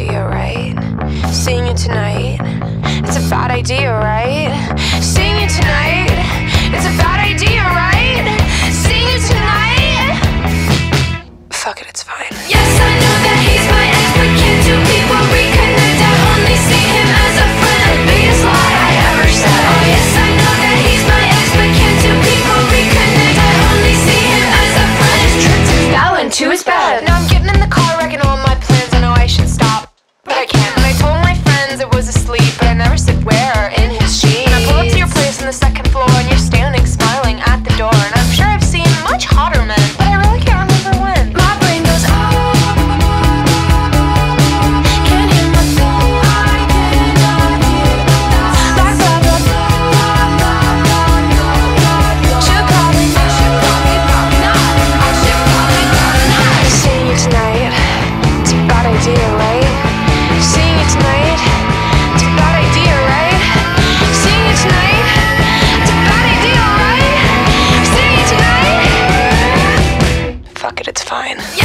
idea, right? Seeing you tonight, it's a bad idea, right? Seeing you tonight, it's a bad idea, right? Seeing you tonight. Fuck it, it's fine. Yes, I know that he's my ex, but can't two people reconnect? I only see him as a friend. The biggest lie I ever said. Oh yes, I know that he's my ex, but can't two people reconnect? I only see him as a friend. His trips and fell into his bed. Now I'm getting in the car, wrecking can't. fine.